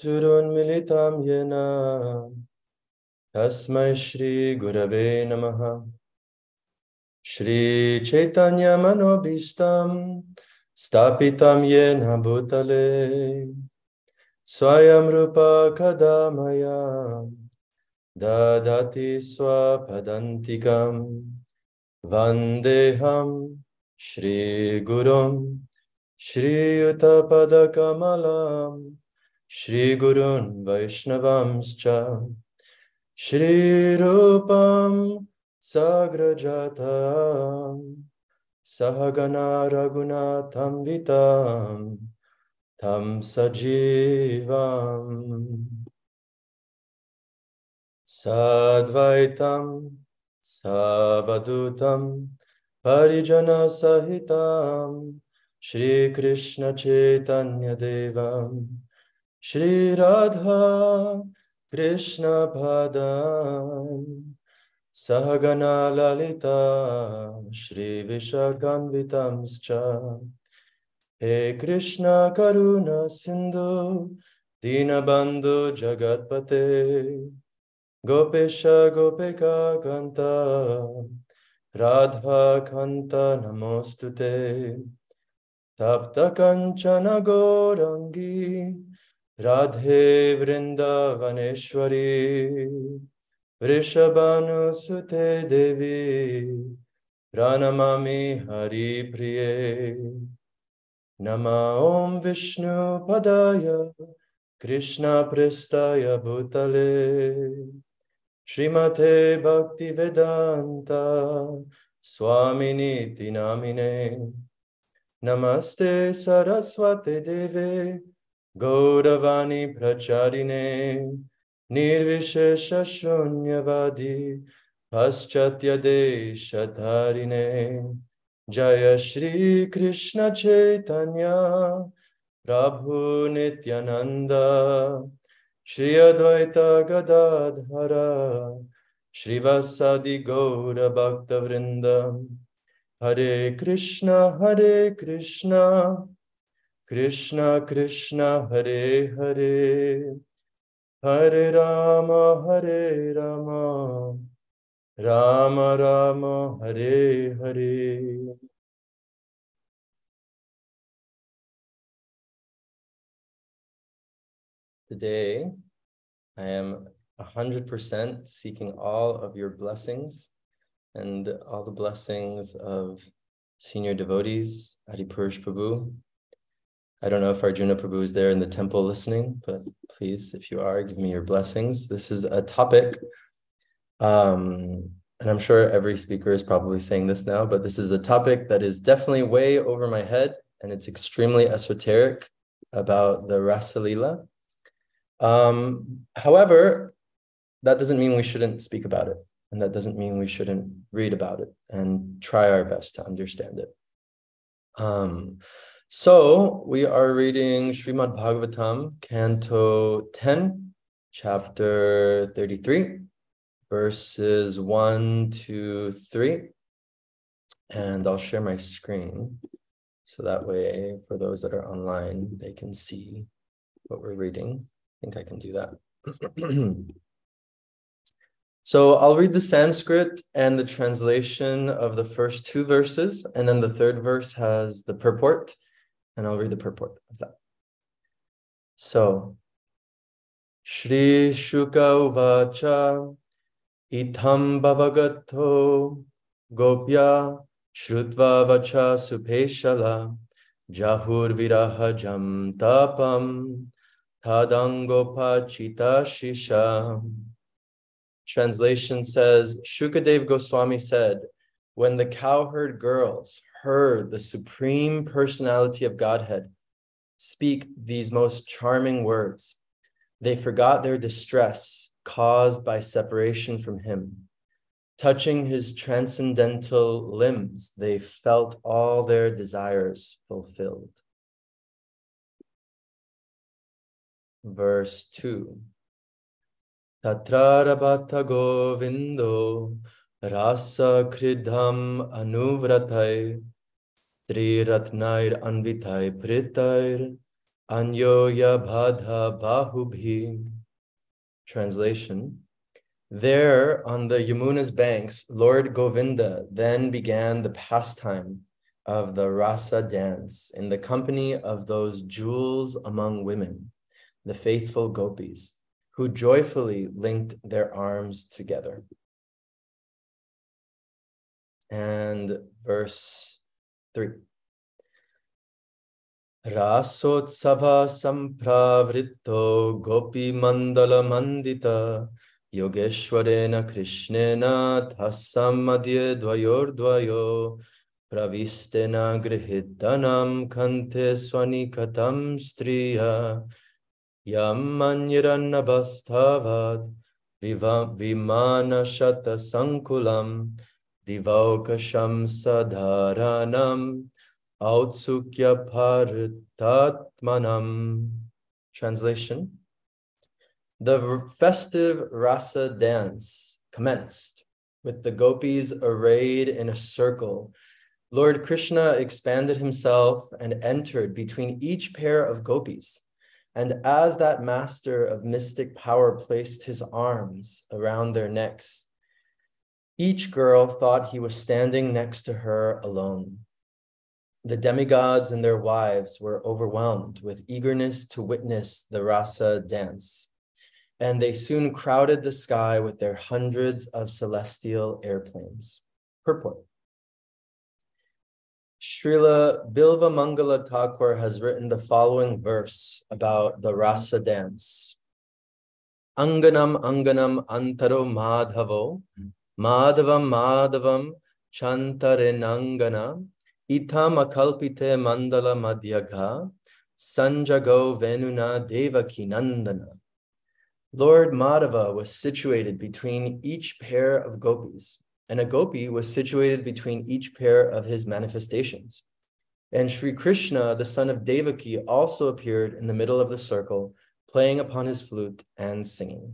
चक्षुरुन्मिलितं येन तस्मै श्रीगुरवे नमः श्रीचैतन्यमनोभीष्टं स्थापितं येन भूतले स्वयं रूपा कदा मया ददति स्वपदन्तिकं वन्देऽहं श्रीगुरुं श्रीयुतपदकमलं श्रीगुरून् वैष्णवांश्च श्रीरूपं सग्रजातं सहगना रघुनाथं वितां तं सजीवम् सद्वैतं सवदूतं परिजनसहितं Shri Radha Krishna Padan Sahagana Lalita Shri Vishakanvitamscha He Krishna Karuna Sindhu Dinabandhu Jagatpate Gopesha Gopika Kanta Radha Kanta Namostute Tapta Kanchana Gorangi Radhe Vrindavaneshwari वृषभानुसुते देवी प्रणमामि हरिप्रिये नमः ॐ विष्णुपदाय कृष्णपृष्ठाय भूतले श्रीमते भक्तिवेदान्ता स्वामिनीति नामिने नमस्ते सरस्वती देवे Gauravani Pracharine Nirvishesha Shunyavadi Paschatya Deshatarine. Jaya Shri Krishna Chaitanya Prabhu Nityananda Shri Advaita Gadadhara Shri Vasadi Gaura Bhakta Vrindam Hare Krishna Hare Krishna. Krishna Krishna Hare Hare. Hare Rama Hare Rama. Rama Rama Hare Hare. Today I am 100% seeking all of your blessings and all the blessings of senior devotees, Adi Purush Prabhu, I don't know if Arjuna Prabhu is there in the temple listening, but please, if you are, give me your blessings. This is a topic, um, and I'm sure every speaker is probably saying this now, but this is a topic that is definitely way over my head, and it's extremely esoteric about the Rasalila. Um, however, that doesn't mean we shouldn't speak about it. And that doesn't mean we shouldn't read about it and try our best to understand it. Um, so we are reading Srimad Bhagavatam, Canto 10, chapter 33, verses 1 to 3. And I'll share my screen. So that way, for those that are online, they can see what we're reading. I think I can do that. so I'll read the Sanskrit and the translation of the first two verses, and then the third verse has the purport, and I'll read the purport of that. So, Shri Shuka Uvacha Itham Bhagavato Gopya Shrutva Vacha Supeshala Jahur Viraha Jam Tapam Tadangopachita Shisha. Translation says Shukadev Goswami said, When the cowherd girls heard the supreme personality of Godhead speak these most charming words, they forgot their distress caused by separation from Him. Touching His transcendental limbs, they felt all their desires fulfilled. verse 2. Tatrarabhata govindo rasa kridham anuvratai Sri ratnair anvitai pritair Anyoya Bahubhi. Translation There on the Yamuna's banks, Lord Govinda then began the pastime of the rasa dance in the company of those jewels among women, the faithful gopis, who joyfully linked their arms together. And verse 3. Rasotsava sampravritto gopi mandala mandita yogeshwarena krishnena tasam madhye dvayor dvayo pravistena grihitanam kante swanikatam divaukasham sadharanam autsukya. Translation The festive rasa dance commenced with the gopis arrayed in a circle Lord Krishna expanded himself and entered between each pair of gopis. And as that master of mystic power placed his arms around their necks, each girl thought he was standing next to her alone. The demigods and their wives were overwhelmed with eagerness to witness the rasa dance, and they soon crowded the sky with their hundreds of celestial airplanes. Purport. Srila Bilva Mangala Thakur has written the following verse about the rasa dance. Anganam Anganam Antaro Madhavo, Madhavam Madhavam Chantarinangana, Itam Akalpite Mandala Madhyagha, Sanjago Venuna Devaki Nandana. Lord Madhava was situated between each pair of gopis and a gopi was situated between each pair of his manifestations. And Sri Krishna, the son of Devaki, also appeared in the middle of the circle, playing upon his flute and singing.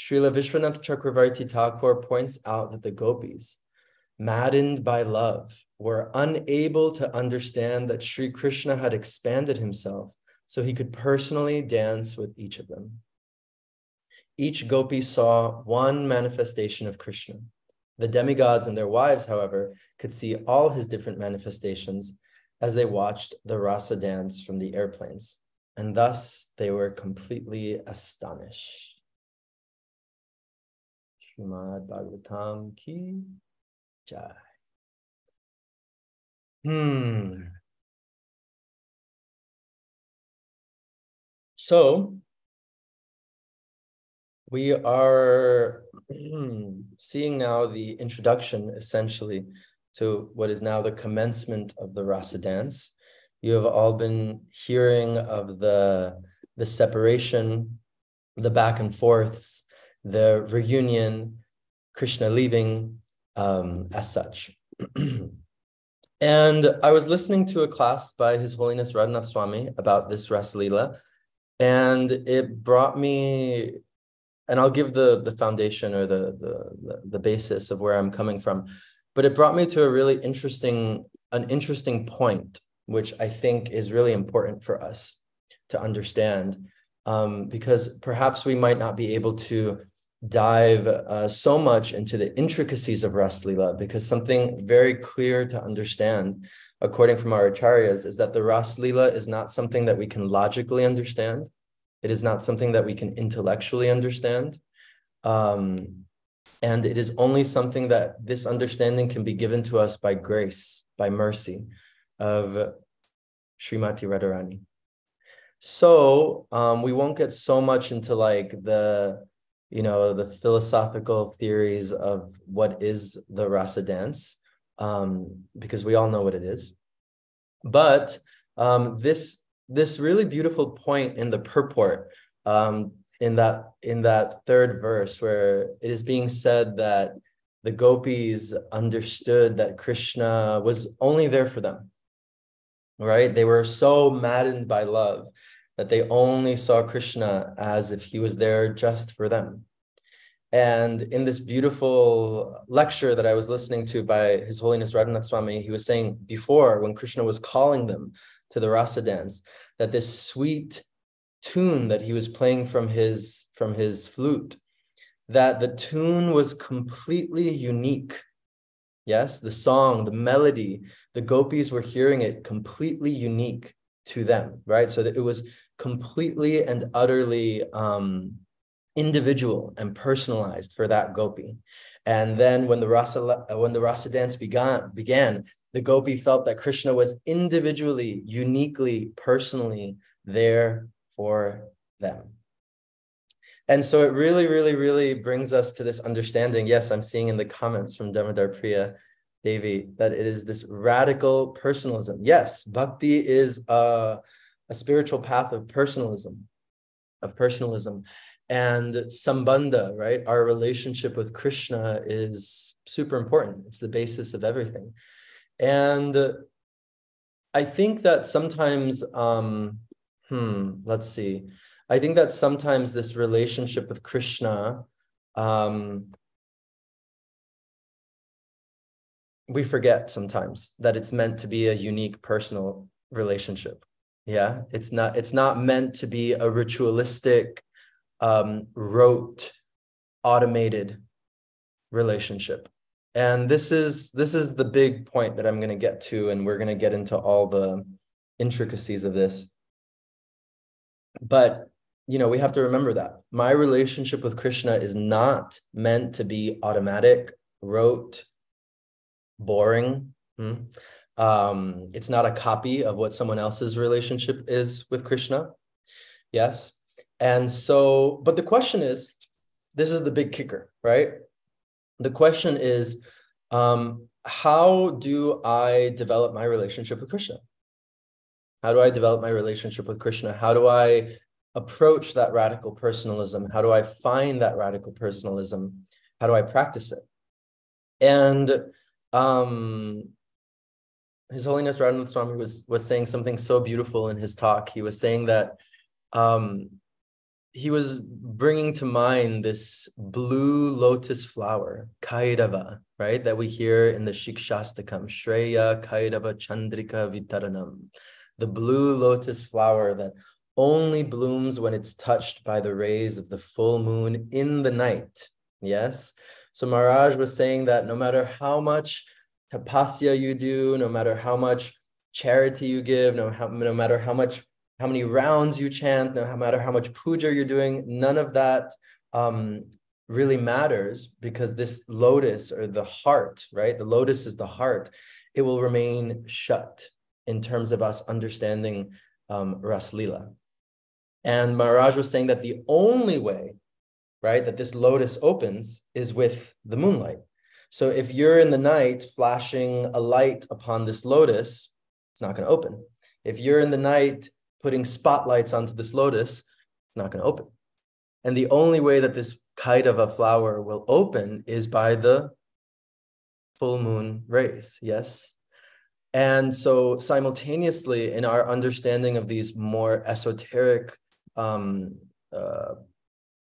Srila Vishwanath Chakravarti Thakur points out that the gopis, maddened by love, were unable to understand that Sri Krishna had expanded himself so he could personally dance with each of them. Each gopi saw one manifestation of Krishna. The demigods and their wives, however, could see all his different manifestations as they watched the rasa dance from the airplanes, and thus they were completely astonished. Srimad Bhagavatam ki jai. Hmm. So we are seeing now the introduction essentially to what is now the commencement of the rasa dance. You have all been hearing of the, the separation, the back and forths, the reunion, Krishna leaving um, as such. and I was listening to a class by His Holiness Radhanath Swami about this Rasalila, and it brought me and I'll give the the foundation or the, the the basis of where I'm coming from. But it brought me to a really interesting an interesting point, which I think is really important for us to understand, um, because perhaps we might not be able to dive uh, so much into the intricacies of Ras Lila, because something very clear to understand, according from our acharyas, is that the Ras Lila is not something that we can logically understand it is not something that we can intellectually understand. Um, and it is only something that this understanding can be given to us by grace, by mercy of Srimati Radharani. So um, we won't get so much into like the, you know, the philosophical theories of what is the rasa dance, um, because we all know what it is. But um, this this really beautiful point in the purport um, in that in that third verse where it is being said that the gopis understood that krishna was only there for them right they were so maddened by love that they only saw krishna as if he was there just for them. And in this beautiful lecture that I was listening to by His Holiness Radhanath Swami, he was saying before when Krishna was calling them to the rasa dance that this sweet tune that he was playing from his from his flute that the tune was completely unique. Yes the song the melody the gopis were hearing it completely unique to them right? So that it was completely and utterly um individual and personalized for that gopi. And then when the rasa when the rasa dance began began the gopi felt that krishna was individually uniquely personally there for them. And so it really really really brings us to this understanding. Yes i'm seeing in the comments from damodar priya devi that it is this radical personalism. Yes bhakti is a, a spiritual path of personalism of personalism and sambandha, right? Our relationship with Krishna is super important. It's the basis of everything. And I think that sometimes, um, hmm, let's see. I think that sometimes this relationship with Krishna, um, we forget sometimes that it's meant to be a unique personal relationship. Yeah, it's not. It's not meant to be a ritualistic um, rote, automated relationship. And this is this is the big point that I'm going to get to, and we're going to get into all the intricacies of this. But you know, we have to remember that my relationship with Krishna is not meant to be automatic, rote, boring. Hmm? Um, it's not a copy of what someone else's relationship is with Krishna. Yes, and so, but the question is this is the big kicker, right? The question is um, how do I develop my relationship with Krishna? How do I develop my relationship with Krishna? How do I approach that radical personalism? How do I find that radical personalism? How do I practice it? And um, His Holiness Radhanath Swami was was saying something so beautiful in his talk. He was saying that um, he was bringing to mind this blue lotus flower, Kairava, right? That we hear in the Shikshastakam, Shreya Kairava Chandrika Vitaranam, the blue lotus flower that only blooms when it's touched by the rays of the full moon in the night. Yes. So Maharaj was saying that no matter how much tapasya you do, no matter how much charity you give, no, how, no matter how much how many rounds you chant, no matter how much puja you're doing, none of that um, really matters because this lotus or the heart, right? The lotus is the heart. It will remain shut in terms of us understanding um, Ras Lila. And Maharaj was saying that the only way, right, that this lotus opens is with the moonlight. So if you're in the night flashing a light upon this lotus, it's not going to open. If you're in the night putting spotlights onto this lotus, it's not going to open. And the only way that this Kairava flower will open is by the full moon rays. Yes. And so, simultaneously, in our understanding of these more esoteric um, uh,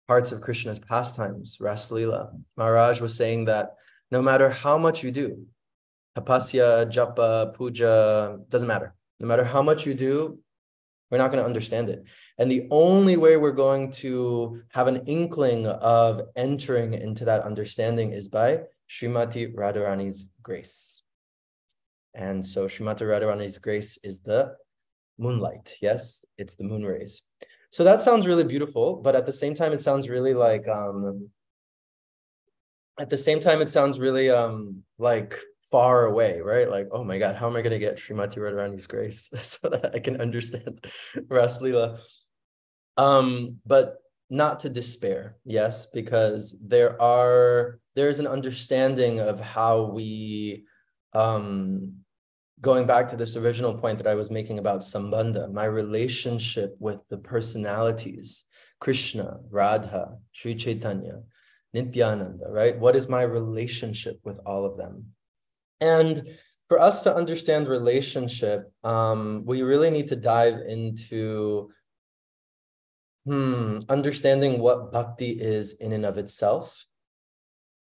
parts of Krishna's pastimes, Raslila, Maharaj was saying that no matter how much you do, tapasya, japa, puja, doesn't matter. No matter how much you do, we're not going to understand it. And the only way we're going to have an inkling of entering into that understanding is by Srimati Radharani's grace. And so Srimati Radharani's grace is the moonlight. Yes, it's the moon rays. So that sounds really beautiful, but at the same time, it sounds really like um at the same time, it sounds really um like far away, right? Like, oh my God, how am I going to get Srimati Radharani's grace so that I can understand Ras Lila? Um, but not to despair, yes, because there are there's an understanding of how we um going back to this original point that I was making about Sambandha, my relationship with the personalities, Krishna, Radha, Sri Chaitanya, Nityananda, right? What is my relationship with all of them? And for us to understand relationship, um, we really need to dive into hmm, understanding what bhakti is in and of itself.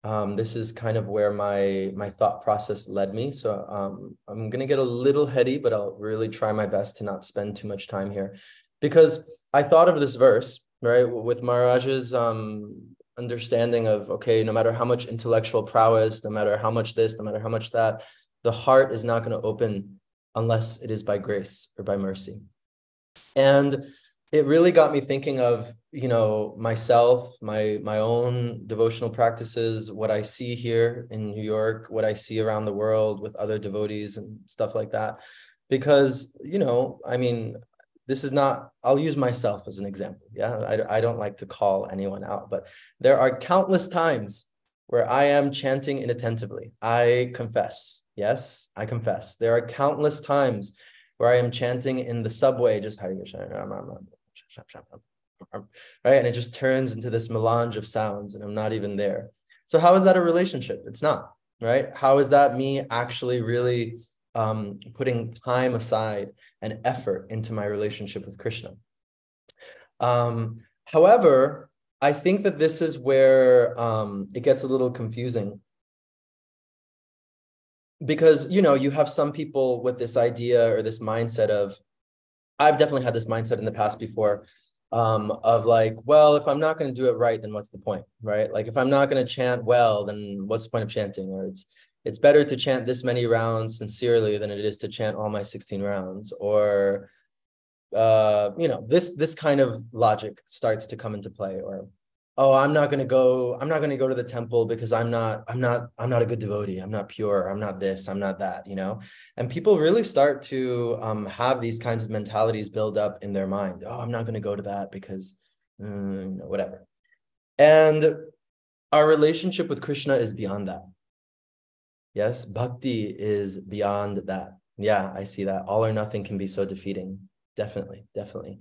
Um, this is kind of where my my thought process led me. So um, I'm gonna get a little heady, but I'll really try my best to not spend too much time here, because I thought of this verse right with Maharaj's um, understanding of okay, no matter how much intellectual prowess, no matter how much this, no matter how much that, the heart is not going to open unless it is by grace or by mercy. And it really got me thinking of you know myself my my own devotional practices what i see here in new york what i see around the world with other devotees and stuff like that because you know i mean this is not i'll use myself as an example yeah I, I don't like to call anyone out but there are countless times where i am chanting inattentively i confess yes i confess there are countless times where i am chanting in the subway just how you share. right? And it just turns into this melange of sounds, and I'm not even there. So, how is that a relationship? It's not, right? How is that me actually really um, putting time aside and effort into my relationship with Krishna? Um, however, I think that this is where um, it gets a little confusing because you know you have some people with this idea or this mindset of I've definitely had this mindset in the past before um, of like, well, if I'm not going to do it right, then what's the point, right? Like, if I'm not going to chant well, then what's the point of chanting? Or it's it's better to chant this many rounds sincerely than it is to chant all my 16 rounds. Or uh, you know, this this kind of logic starts to come into play. Or oh i'm not going to go i'm not going to go to the temple because i'm not i'm not i'm not a good devotee. I'm not pure. I'm not this. I'm not that you know? And people really start to um, have these kinds of mentalities build up in their mind. Oh i'm not going to go to that because mm, whatever. And our relationship with krishna is beyond that yes bhakti is beyond that. Yeah i see that. All or nothing can be so defeating. Definitely definitely.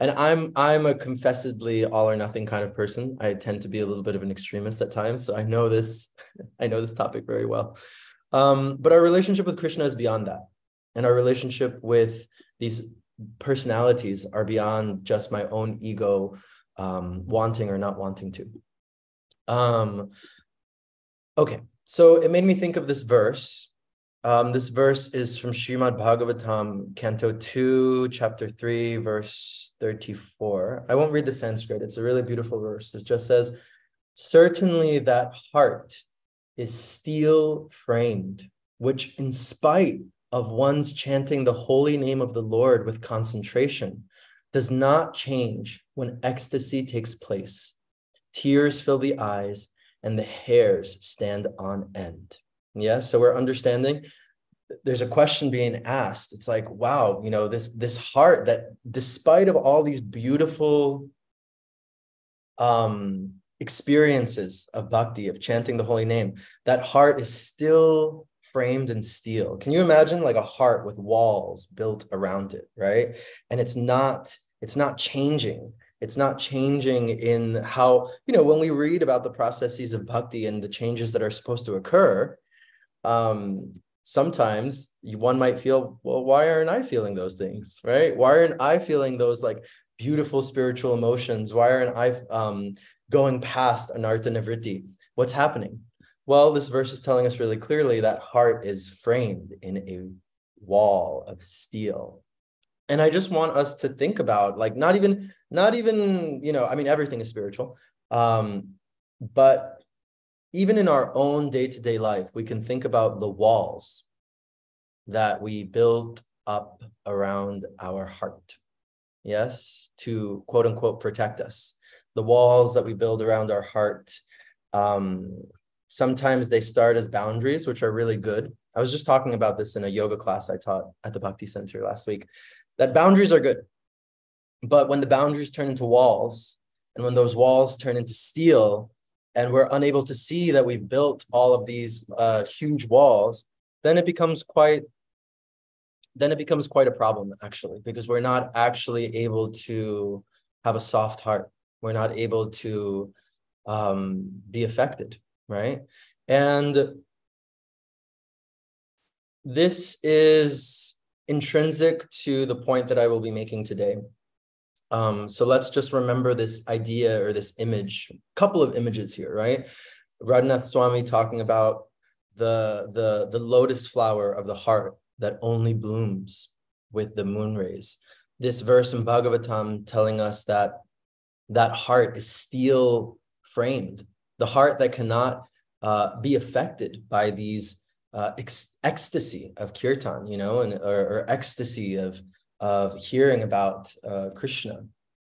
And i'm i'm a confessedly all or nothing kind of person. I tend to be a little bit of an extremist at times so i know this i know this topic very well. Um, but our relationship with krishna is beyond that. And our relationship with these personalities are beyond just my own ego um, wanting or not wanting to. Um, okay so it made me think of this verse um, this verse is from Srimad Bhagavatam, Canto 2, Chapter 3, verse 34. I won't read the Sanskrit. It's a really beautiful verse. It just says, Certainly that heart is steel framed, which, in spite of one's chanting the holy name of the Lord with concentration, does not change when ecstasy takes place. Tears fill the eyes and the hairs stand on end. Yeah. So we're understanding there's a question being asked. It's like, wow, you know, this this heart that despite of all these beautiful um experiences of bhakti, of chanting the holy name, that heart is still framed in steel. Can you imagine like a heart with walls built around it, right? And it's not, it's not changing. It's not changing in how, you know, when we read about the processes of bhakti and the changes that are supposed to occur, um, sometimes one might feel, well, why aren't I feeling those things, right? Why aren't I feeling those like beautiful spiritual emotions? Why aren't I um, going past anartha nivritti? What's happening? Well, this verse is telling us really clearly that heart is framed in a wall of steel. And I just want us to think about like not even not even you know I mean everything is spiritual, um, but even in our own day-to-day life we can think about the walls that we build up around our heart yes to quote unquote protect us. The walls that we build around our heart um, sometimes they start as boundaries which are really good. I was just talking about this in a yoga class i taught at the bhakti center last week that boundaries are good. But when the boundaries turn into walls and when those walls turn into steel and we're unable to see that we've built all of these uh, huge walls, then it becomes quite then it becomes quite a problem actually because we're not actually able to have a soft heart. We're not able to um, be affected right? And this is intrinsic to the point that i will be making today um, so let's just remember this idea or this image, a couple of images here, right? Radhanath Swami talking about the, the, the lotus flower of the heart that only blooms with the moon rays. This verse in Bhagavatam telling us that that heart is steel framed, the heart that cannot uh, be affected by these uh, ecstasy of kirtan, you know, and or, or, ecstasy of of hearing about uh, Krishna.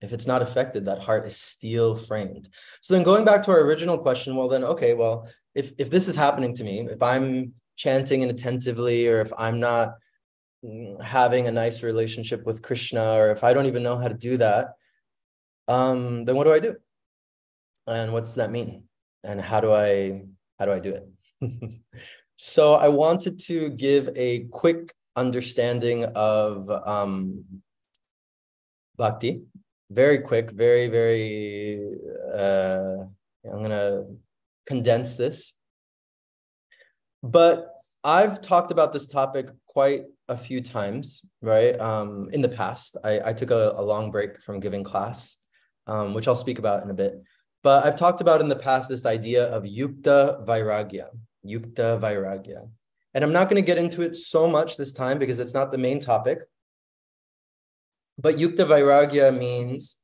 If it's not affected, that heart is steel framed. So then, going back to our original question, well, then, okay, well, if if this is happening to me, if I'm chanting inattentively, or if I'm not mm, having a nice relationship with Krishna, or if I don't even know how to do that, um, then what do I do? And what does that mean? And how do I how do I do it? So I wanted to give a quick understanding of um, bhakti, very quick, very, very, uh, I'm going to condense this. But I've talked about this topic quite a few times, right? Um, in the past, I, I took a, a, long break from giving class, um, which I'll speak about in a bit. But I've talked about in the past this idea of yukta vairagya, Yukta Vairagya. And I'm not going to get into it so much this time because it's not the main topic. But Yukta Vairagya means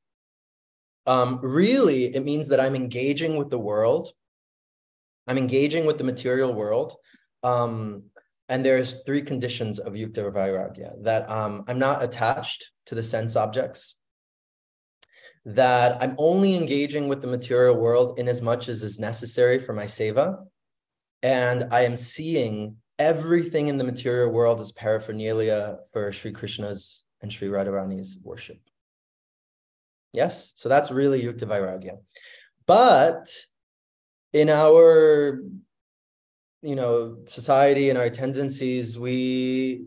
um, really, it means that I'm engaging with the world. I'm engaging with the material world. Um, and there's three conditions of Yukta Vairagya that um, I'm not attached to the sense objects, that I'm only engaging with the material world in as much as is necessary for my seva, and I am seeing everything in the material world as paraphernalia for Sri Krishna's and Sri Radharani's worship. Yes, so that's really Yukta Vairagya. But in our you know society and our tendencies we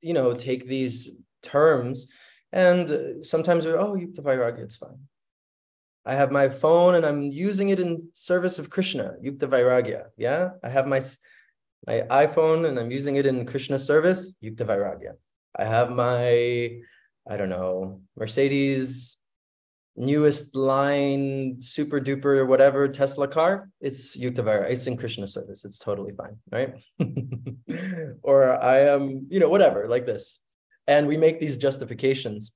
you know take these terms and sometimes we're oh yukta vairagya it's fine I have my phone and I'm using it in service of Krishna, Yukta Vairagya. Yeah. I have my my iPhone and I'm using it in Krishna service, Yukta Vairagya. I have my, I don't know, Mercedes newest line, super duper, whatever Tesla car. It's Yukta Vairagya. It's in Krishna service. It's totally fine, right? or I am, you know, whatever, like this. And we make these justifications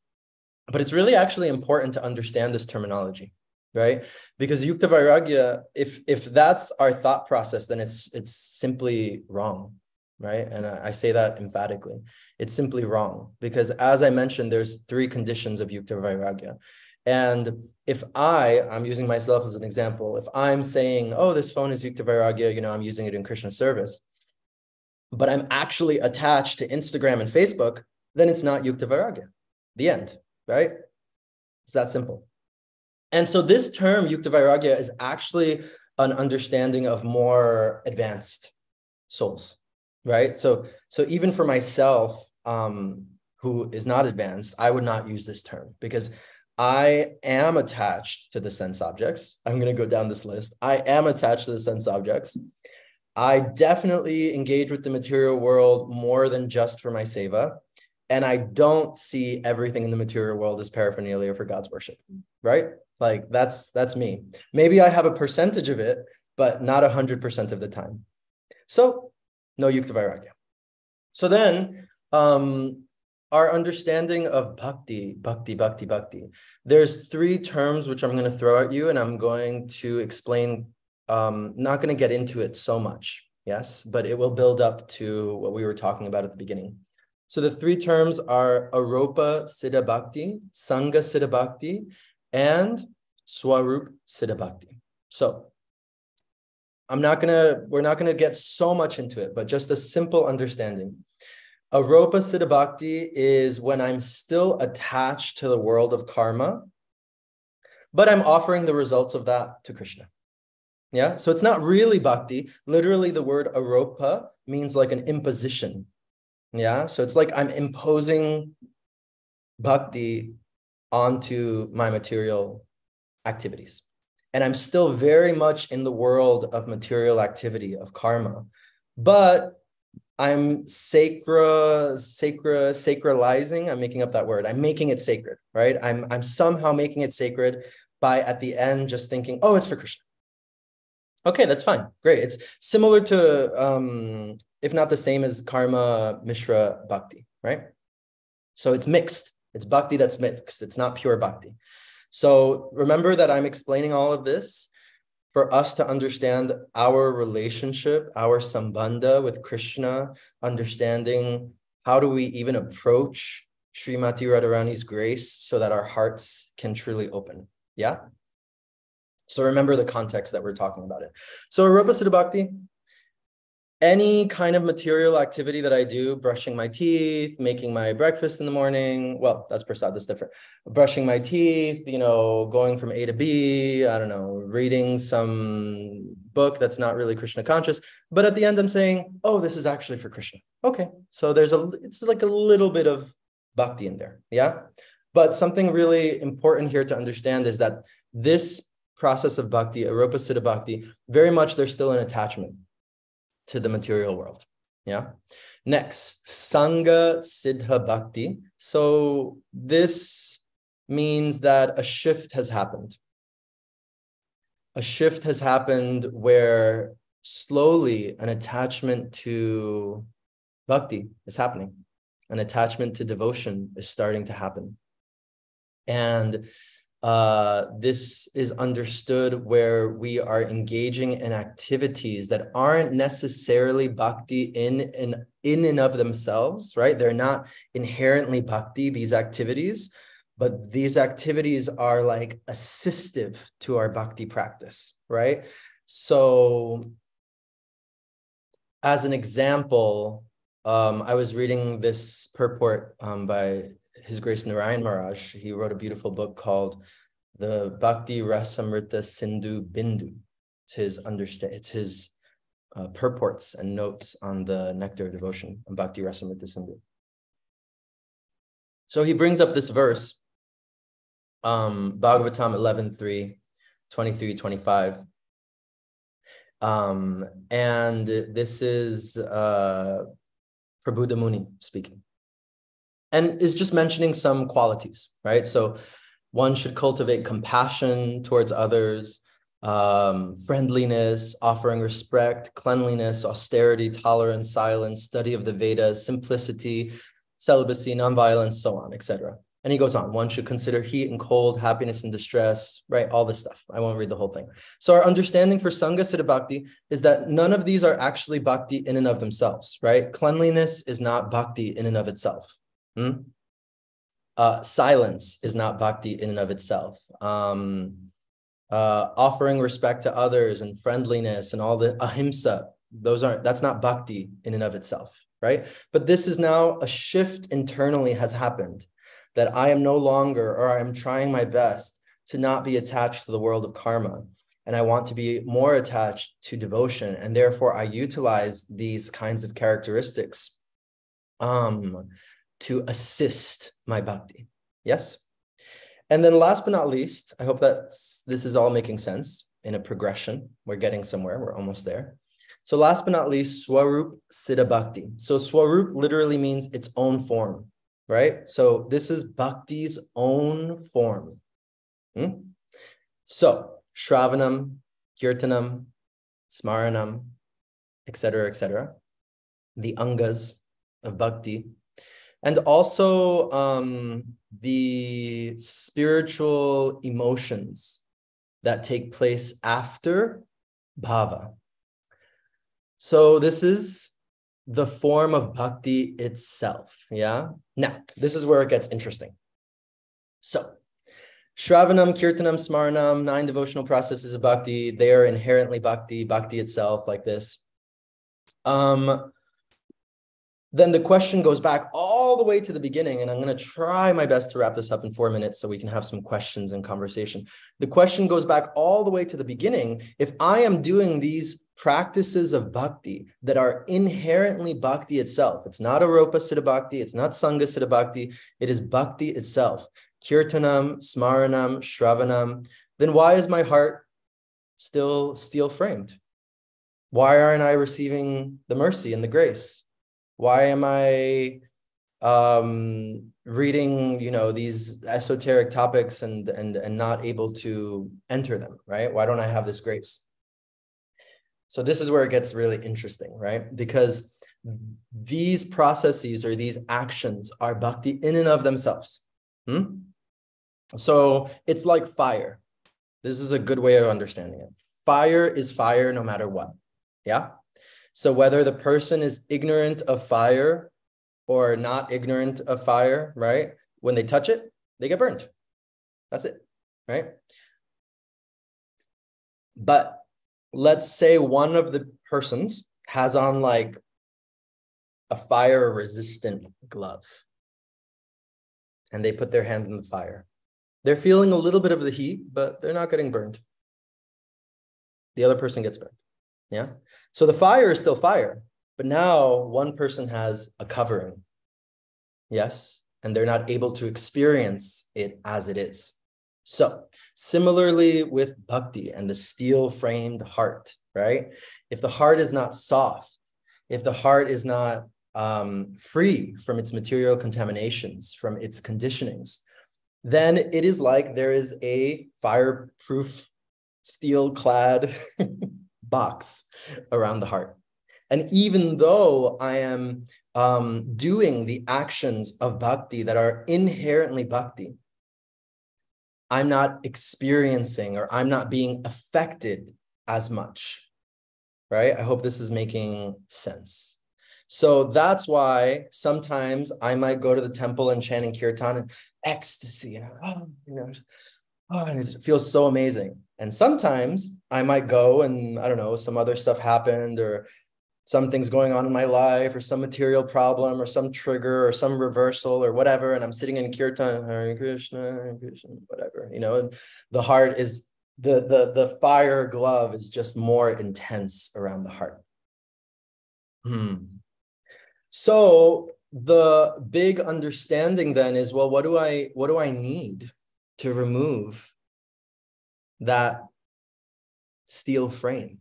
but it's really actually important to understand this terminology, right? Because yukta vairagya, if if that's our thought process, then it's it's simply wrong, right? And I, I say that emphatically. It's simply wrong because, as I mentioned, there's three conditions of yukta vairagya. And if I, I'm using myself as an example, if I'm saying, oh, this phone is Yukta Vairagya, you know, I'm using it in Krishna service, but I'm actually attached to Instagram and Facebook, then it's not Yukta Vairagya. The end right? It's that simple. And so this term, Yukta Vairagya, is actually an understanding of more advanced souls, right? So, so even for myself, um, who is not advanced, I would not use this term because I am attached to the sense objects. I'm going to go down this list. I am attached to the sense objects. I definitely engage with the material world more than just for my seva and I don't see everything in the material world as paraphernalia for God's worship, right? Like that's that's me. Maybe I have a percentage of it, but not a hundred percent of the time. So no yukta vairagya. So then um, our understanding of bhakti, bhakti, bhakti, bhakti. There's three terms which I'm going to throw at you, and I'm going to explain. Um, not going to get into it so much, yes, but it will build up to what we were talking about at the beginning. So the three terms are Aropa Siddha Bhakti, Sangha Siddha Bhakti, and Swarup Siddha Bhakti. So I'm not gonna, we're not gonna get so much into it, but just a simple understanding. Aropa Siddha Bhakti is when I'm still attached to the world of karma, but I'm offering the results of that to Krishna. Yeah, so it's not really bhakti. Literally, the word aropa means like an imposition, yeah. So it's like I'm imposing bhakti onto my material activities. And I'm still very much in the world of material activity, of karma. But I'm sacra, sacra, sacralizing. I'm making up that word. I'm making it sacred, right? I'm I'm somehow making it sacred by at the end just thinking, oh, it's for Krishna. Okay, that's fine. Great. It's similar to, um, if not the same as karma mishra bhakti, right? So it's mixed. It's bhakti that's mixed. It's not pure bhakti. So remember that I'm explaining all of this for us to understand our relationship, our sambandha with Krishna, understanding how do we even approach Srimati Radharani's grace so that our hearts can truly open. Yeah. So remember the context that we're talking about it. So Aropa Siddha Bhakti, any kind of material activity that I do, brushing my teeth, making my breakfast in the morning, well, that's prasad, that's different. Brushing my teeth, you know, going from A to B, I don't know, reading some book that's not really Krishna conscious. But at the end, I'm saying, oh, this is actually for Krishna. Okay. So there's a, it's like a little bit of bhakti in there. Yeah. But something really important here to understand is that this process of bhakti, aropa siddha bhakti, very much there's still an attachment to the material world. Yeah. Next, Sangha Siddha Bhakti. So this means that a shift has happened. A shift has happened where slowly an attachment to bhakti is happening. An attachment to devotion is starting to happen. And uh, this is understood where we are engaging in activities that aren't necessarily bhakti in, in, in and of themselves, right? They're not inherently bhakti, these activities, but these activities are like assistive to our bhakti practice, right? So, as an example, um, I was reading this purport um, by his Grace Narayan Maharaj, he wrote a beautiful book called The Bhakti Rasamrita Sindhu Bindu. It's his understand. It's his uh, purports and notes on the nectar of devotion on Bhakti Rasamrita Sindhu. So he brings up this verse, um, Bhagavatam 11, 3, 23, 25. Um, and this is uh, Prabuddha Muni speaking and is just mentioning some qualities, right? So one should cultivate compassion towards others, um, friendliness, offering respect, cleanliness, austerity, tolerance, silence, study of the Vedas, simplicity, celibacy, nonviolence, so on, etc. And he goes on, one should consider heat and cold, happiness and distress, right? All this stuff. I won't read the whole thing. So our understanding for Sangha Siddha Bhakti is that none of these are actually bhakti in and of themselves, right? Cleanliness is not bhakti in and of itself. Hmm? Uh, silence is not bhakti in and of itself. Um, uh, offering respect to others and friendliness and all the ahimsa, those aren't, that's not bhakti in and of itself, right? But this is now a shift internally has happened that I am no longer, or I am trying my best to not be attached to the world of karma. And I want to be more attached to devotion. And therefore, I utilize these kinds of characteristics um, to assist my bhakti. Yes? And then last but not least, I hope that this is all making sense in a progression. We're getting somewhere, we're almost there. So last but not least, Swarup Siddha Bhakti. So Swarup literally means its own form, right? So this is Bhakti's own form. Hmm? So Shravanam, Kirtanam, Smaranam, etc., etc. The angas of Bhakti and also um, the spiritual emotions that take place after bhava. So this is the form of bhakti itself. Yeah. Now, this is where it gets interesting. So, Shravanam, Kirtanam, Smaranam, nine devotional processes of bhakti, they are inherently bhakti, bhakti itself, like this. Um, then the question goes back all the way to the beginning. And I'm going to try my best to wrap this up in four minutes so we can have some questions and conversation. The question goes back all the way to the beginning. If I am doing these practices of bhakti that are inherently bhakti itself, it's not aropa siddha bhakti, it's not sangha siddha bhakti, it is bhakti itself. Kirtanam, smaranam, shravanam, then why is my heart still steel framed? Why aren't I receiving the mercy and the grace? Why am I um, reading, you know, these esoteric topics and and and not able to enter them, right? Why don't I have this grace? So this is where it gets really interesting, right? Because these processes or these actions are bhakti in and of themselves. Hmm? So it's like fire. This is a good way of understanding it. Fire is fire no matter what. Yeah. So whether the person is ignorant of fire or not ignorant of fire, right? When they touch it, they get burned. That's it, right? But let's say one of the persons has on like a fire resistant glove and they put their hand in the fire. They're feeling a little bit of the heat, but they're not getting burned. The other person gets burned. Yeah. So the fire is still fire, but now one person has a covering. Yes. And they're not able to experience it as it is. So, similarly with bhakti and the steel framed heart, right? If the heart is not soft, if the heart is not um, free from its material contaminations, from its conditionings, then it is like there is a fireproof steel clad box around the heart. And even though I am um, doing the actions of bhakti that are inherently bhakti, I'm not experiencing or I'm not being affected as much. Right? I hope this is making sense. So that's why sometimes I might go to the temple and chanting kirtan and ecstasy, and oh, you know, oh, and it feels so amazing. And sometimes I might go and I don't know, some other stuff happened or something's going on in my life or some material problem or some trigger or some reversal or whatever and i'm sitting in kirtan Hare krishna Hare krishna whatever you know and the heart is the the the fire glove is just more intense around the heart hmm. so the big understanding then is well what do i what do i need to remove that steel frame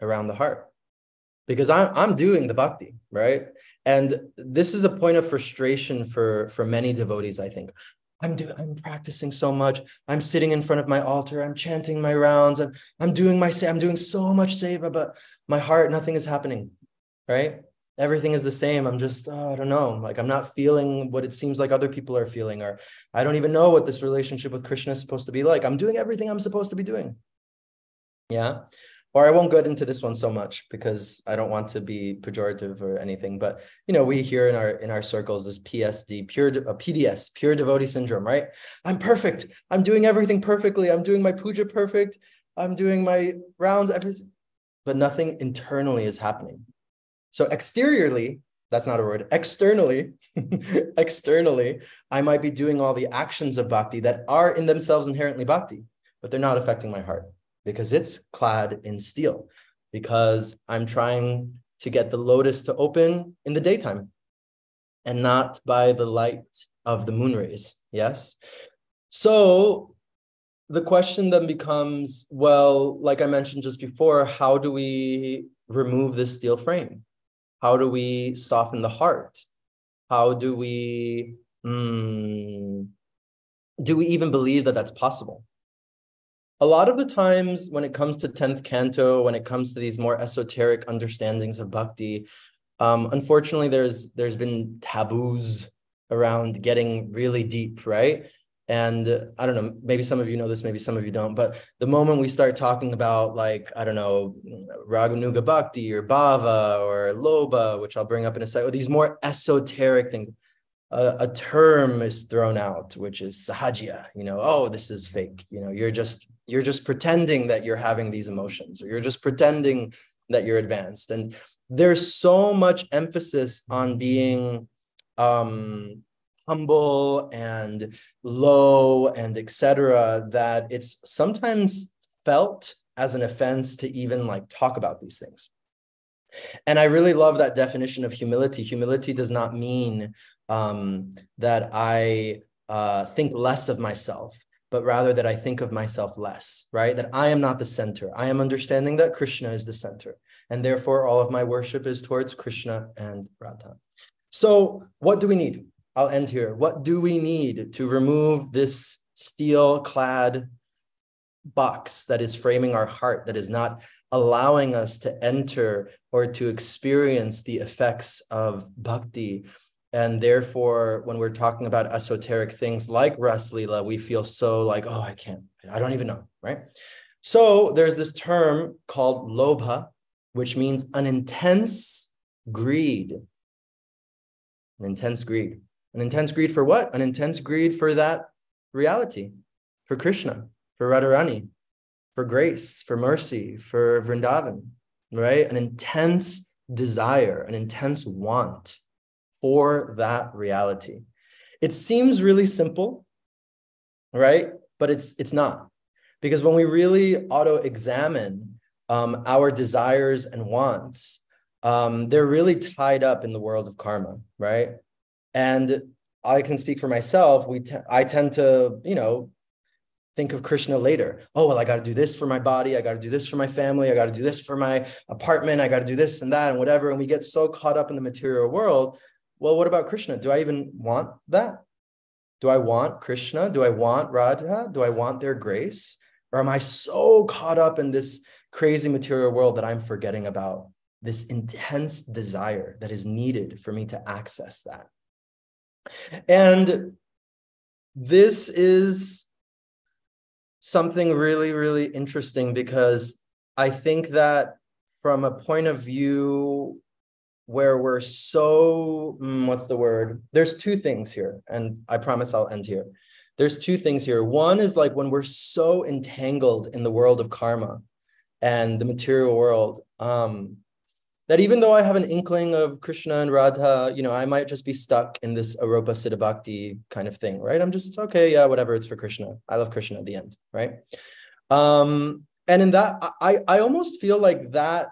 around the heart because I'm I'm doing the bhakti, right? And this is a point of frustration for for many devotees, I think. I'm doing I'm practicing so much. I'm sitting in front of my altar, I'm chanting my rounds, I'm I'm doing my say, I'm doing so much seva, but my heart, nothing is happening. Right? Everything is the same. I'm just, oh, I don't know. Like I'm not feeling what it seems like other people are feeling, or I don't even know what this relationship with Krishna is supposed to be like. I'm doing everything I'm supposed to be doing. Yeah or I won't get into this one so much because I don't want to be pejorative or anything. But you know, we hear in our in our circles this PSD, pure uh, PDS, pure devotee syndrome, right? I'm perfect. I'm doing everything perfectly. I'm doing my puja perfect. I'm doing my rounds, everything, but nothing internally is happening. So exteriorly, that's not a word. Externally, externally, I might be doing all the actions of bhakti that are in themselves inherently bhakti, but they're not affecting my heart because it's clad in steel, because I'm trying to get the lotus to open in the daytime and not by the light of the moon rays. Yes. So the question then becomes well, like I mentioned just before, how do we remove this steel frame? How do we soften the heart? How do we, mm, do we even believe that that's possible? a lot of the times when it comes to 10th canto when it comes to these more esoteric understandings of bhakti um, unfortunately there's there's been taboos around getting really deep right and uh, i don't know maybe some of you know this maybe some of you don't but the moment we start talking about like i don't know raganuga bhakti or bhava or loba which i'll bring up in a second these more esoteric things a, term is thrown out, which is sahaja. You know, oh, this is fake. You know, you're just you're just pretending that you're having these emotions, or you're just pretending that you're advanced. And there's so much emphasis on being um, humble and low and etc. that it's sometimes felt as an offense to even like talk about these things. And I really love that definition of humility. Humility does not mean um, that I uh, think less of myself, but rather that I think of myself less, right? That I am not the center. I am understanding that Krishna is the center. And therefore, all of my worship is towards Krishna and Radha. So, what do we need? I'll end here. What do we need to remove this steel clad box that is framing our heart, that is not allowing us to enter or to experience the effects of bhakti. And therefore, when we're talking about esoteric things like Ras we feel so like, oh, I can't, I don't even know, right? So there's this term called lobha, which means an intense greed. An intense greed. An intense greed for what? An intense greed for that reality, for Krishna, for Radharani, for grace, for mercy, for Vrindavan, right? An intense desire, an intense want for that reality. It seems really simple, right? But it's it's not. Because when we really auto-examine um, our desires and wants, um, they're really tied up in the world of karma, right? And I can speak for myself. We I tend to, you know, think of Krishna later. Oh, well, I got to do this for my body. I got to do this for my family. I got to do this for my apartment. I got to do this and that and whatever. And we get so caught up in the material world. Well, what about Krishna? Do I even want that? Do I want Krishna? Do I want Radha? Do I want their grace? Or am I so caught up in this crazy material world that I'm forgetting about this intense desire that is needed for me to access that? And this is something really, really interesting because I think that from a point of view where we're so, mm, what's the word? There's two things here, and I promise I'll end here. There's two things here. One is like when we're so entangled in the world of karma and the material world, um, that even though I have an inkling of Krishna and Radha, you know, I might just be stuck in this Aropa Siddha Bhakti kind of thing, right? I'm just, okay, yeah, whatever, it's for Krishna. I love Krishna at the end, right? Um, and in that, I, I almost feel like that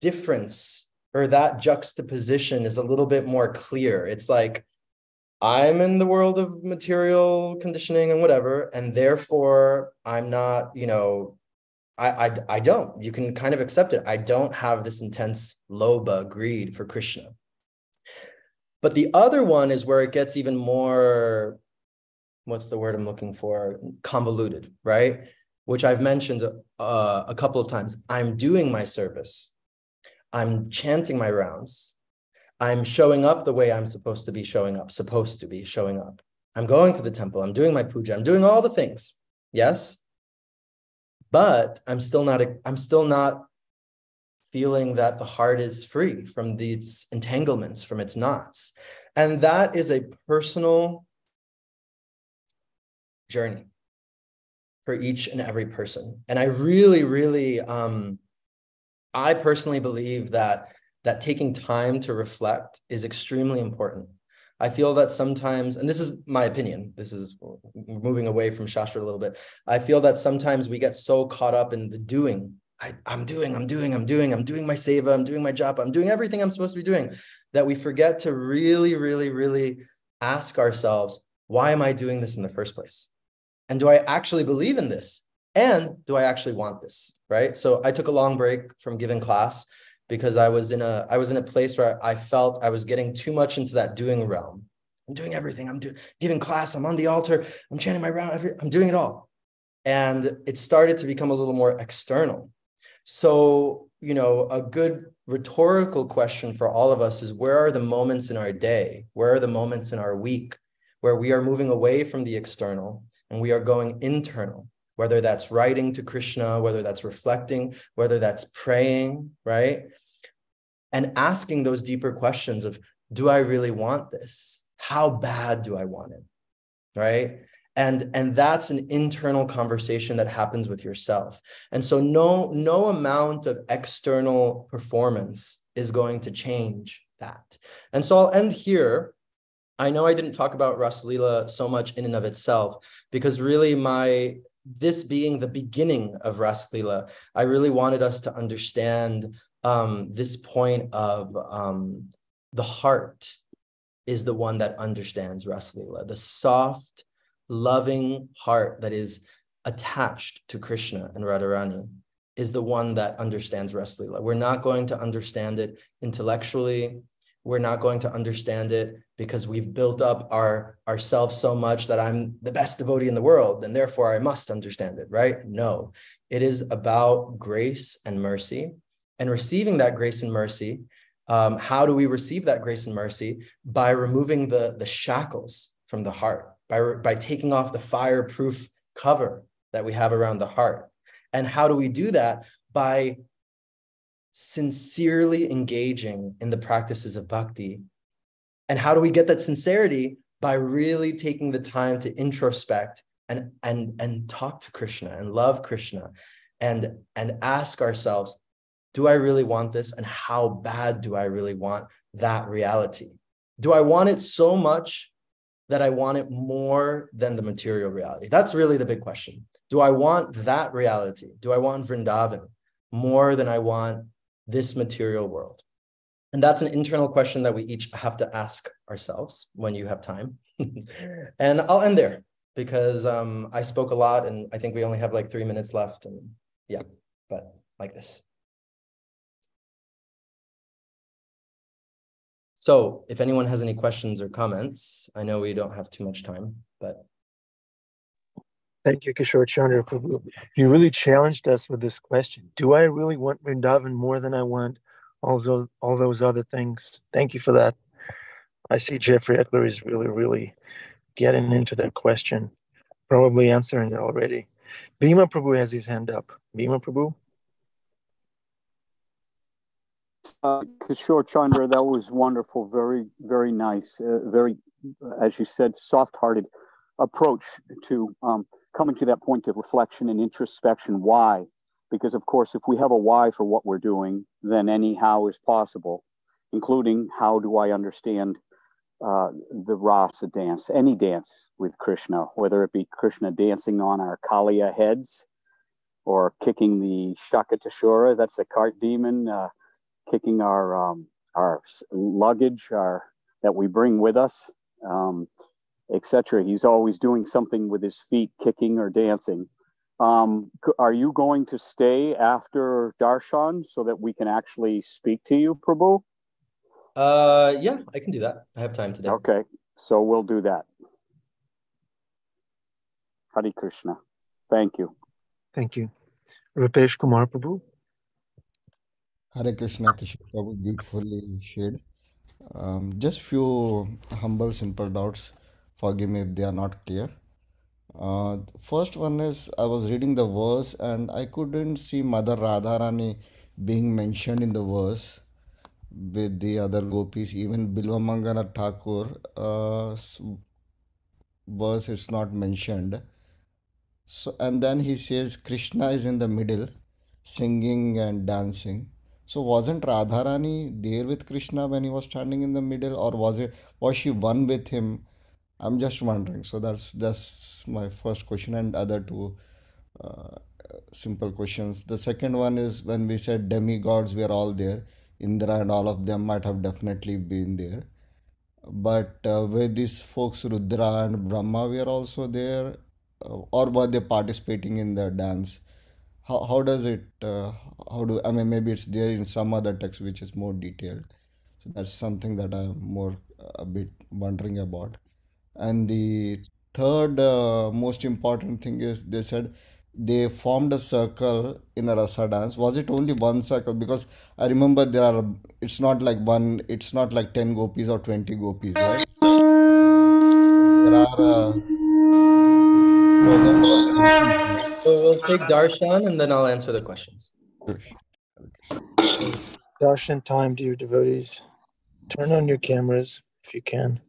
difference or that juxtaposition is a little bit more clear. It's like, I'm in the world of material conditioning and whatever, and therefore I'm not, you know, I, I, I don't. You can kind of accept it. I don't have this intense loba greed for Krishna. But the other one is where it gets even more, what's the word I'm looking for? Convoluted, right? Which I've mentioned uh, a couple of times. I'm doing my service. I'm chanting my rounds. I'm showing up the way I'm supposed to be showing up, supposed to be showing up. I'm going to the temple. I'm doing my puja. I'm doing all the things. Yes but i'm still not i'm still not feeling that the heart is free from these entanglements from its knots. And that is a personal journey for each and every person. And i really really um i personally believe that that taking time to reflect is extremely important I feel that sometimes, and this is my opinion, this is moving away from Shastra a little bit. I feel that sometimes we get so caught up in the doing. I, am doing, I'm doing, I'm doing, I'm doing my seva, I'm doing my job, I'm doing everything I'm supposed to be doing, that we forget to really, really, really ask ourselves, why am I doing this in the first place? And do I actually believe in this? And do I actually want this? Right. So I took a long break from giving class because I was in a I was in a place where I felt I was getting too much into that doing realm. I'm doing everything. I'm doing giving class. I'm on the altar. I'm chanting my round. I'm doing it all, and it started to become a little more external. So you know, a good rhetorical question for all of us is: Where are the moments in our day? Where are the moments in our week where we are moving away from the external and we are going internal? Whether that's writing to Krishna, whether that's reflecting, whether that's praying, right? and asking those deeper questions of do i really want this? How bad do i want it? Right? And and that's an internal conversation that happens with yourself. And so no no amount of external performance is going to change that. And so i'll end here. I know i didn't talk about ras lila so much in and of itself because really my this being the beginning of ras lila i really wanted us to understand um, this point of um, the heart is the one that understands Raslila, the soft, loving heart that is attached to Krishna and Radharani is the one that understands Raslila. We're not going to understand it intellectually. we're not going to understand it because we've built up our ourselves so much that I'm the best devotee in the world and therefore I must understand it, right? No, it is about grace and mercy and receiving that grace and mercy. Um, how do we receive that grace and mercy? By removing the, the shackles from the heart, by, by taking off the fireproof cover that we have around the heart. And how do we do that? By sincerely engaging in the practices of bhakti. And how do we get that sincerity? By really taking the time to introspect and, and, and talk to Krishna and love Krishna and, and ask ourselves, do I really want this? And how bad do I really want that reality? Do I want it so much that I want it more than the material reality? That's really the big question. Do I want that reality? Do I want Vrindavan more than I want this material world? And that's an internal question that we each have to ask ourselves when you have time. and I'll end there because um, I spoke a lot and I think we only have like three minutes left. And yeah, but like this. So if anyone has any questions or comments, I know we don't have too much time, but. Thank you, Kishore Chandra. You really challenged us with this question. Do I really want Vrindavan more than I want all those all those other things? Thank you for that. I see Jeffrey Eckler is really, really getting into that question, probably answering it already. Bhima Prabhu has his hand up. Bhima Prabhu. Uh, Kishore Chandra, that was wonderful. Very, very nice. Uh, very, as you said, soft-hearted approach to um, coming to that point of reflection and introspection. Why? Because of course, if we have a why for what we're doing, then any how is possible, including how do I understand uh, the rasa dance, any dance with Krishna, whether it be Krishna dancing on our Kaliya heads or kicking the Shakatashura, that's the cart demon, uh, kicking our um, our luggage, our that we bring with us, um, etc. He's always doing something with his feet, kicking or dancing. Um, are you going to stay after darshan so that we can actually speak to you, Prabhu? Uh, yeah, I can do that. I have time today. Okay, so we'll do that. Hari Krishna. Thank you. Thank you. Rupesh Kumar Prabhu. Hare Krishna, Kishore Prabhu, beautifully shared. Um, just few humble, simple doubts. Forgive me if they are not clear. Uh, first one is I was reading the verse and I couldn't see Mother Radharani being mentioned in the verse with the other gopis. Even Bilvamangala Thakur uh, verse is not mentioned. So and then he says Krishna is in the middle, singing and dancing. So wasn't Radharani there with Krishna when he was standing in the middle, or was it was she one with him? I'm just wondering. So that's that's my first question, and other two uh, simple questions. The second one is when we said demigods were all there, Indra and all of them might have definitely been there. But uh, were these folks Rudra and Brahma were also there, uh, or were they participating in the dance? how, how does it uh, how do i mean maybe it's there in some other text which is more detailed so that's something that i'm more a bit wondering about and the third uh, most important thing is they said they formed a circle in a rasa dance was it only one circle because i remember there are it's not like one it's not like 10 gopis or 20 gopis right there are uh, so we'll take Darshan and then I'll answer the questions. Darshan time, dear devotees. Turn on your cameras if you can.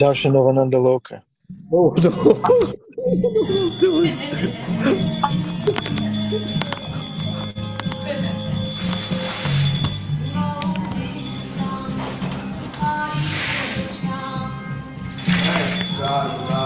Darshanovananda Loka. Oh, no. God, God.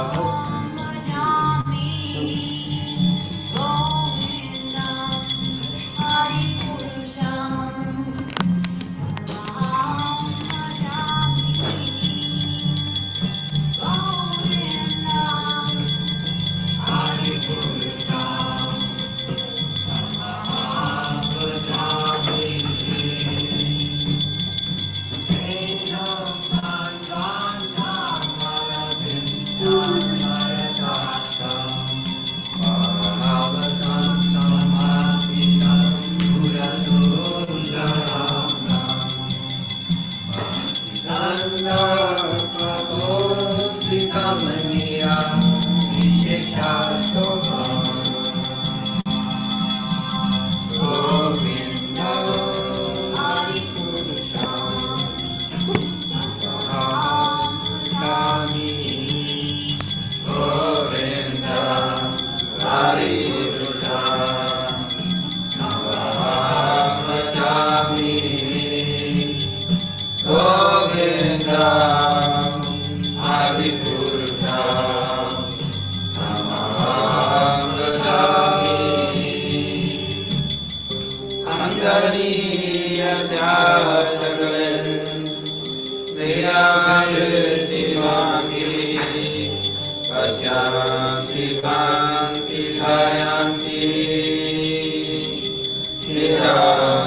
Wow.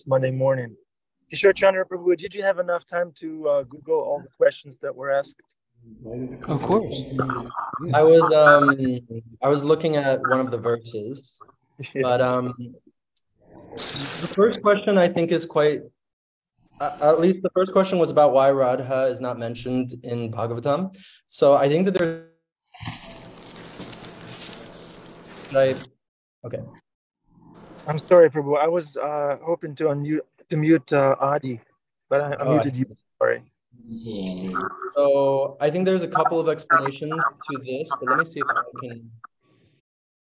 This Monday morning. Kishore Chandra Prabhu, did you have enough time to uh, Google all the questions that were asked? Of course. I was um I was looking at one of the verses, but um the first question I think is quite uh, at least the first question was about why Radha is not mentioned in Bhagavatam. So I think that there's I okay. I'm sorry, Prabhu. I was uh, hoping to unmute to mute uh, Adi, but I Oh, I unmuted you. Sorry. So I think there's a couple of explanations to this, but let me see if I can.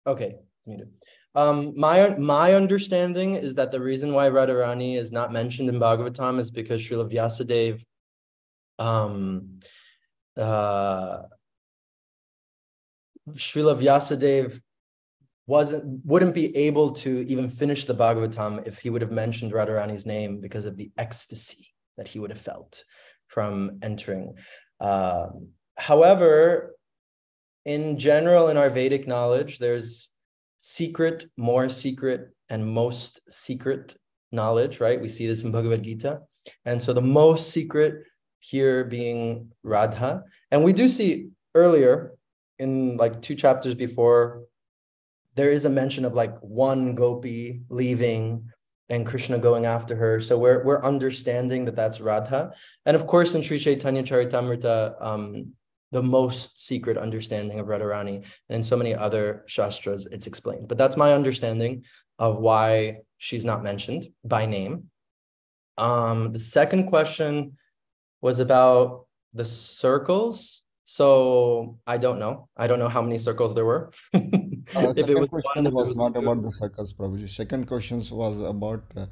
Okay, muted. Um, my my understanding is that the reason why Radharani is not mentioned in Bhagavatam is because Srila Vyasadeva um uh Srila Vyasadeva wasn't wouldn't be able to even finish the Bhagavatam if he would have mentioned Radharani's name because of the ecstasy that he would have felt from entering. Um, however, in general, in our Vedic knowledge, there's secret, more secret, and most secret knowledge, right? We see this in Bhagavad Gita. And so the most secret here being Radha. And we do see earlier in like two chapters before, there is a mention of like one gopi leaving and Krishna going after her. So we're we're understanding that that's Radha. And of course, in Sri Chaitanya Charitamrita, um, the most secret understanding of Radharani, and in so many other shastras, it's explained. But that's my understanding of why she's not mentioned by name. Um, the second question was about the circles. So I don't know. I don't know how many circles there were. Uh, if it second was question one, was was not about the circles, Prabhuji. Second questions was about. Uh,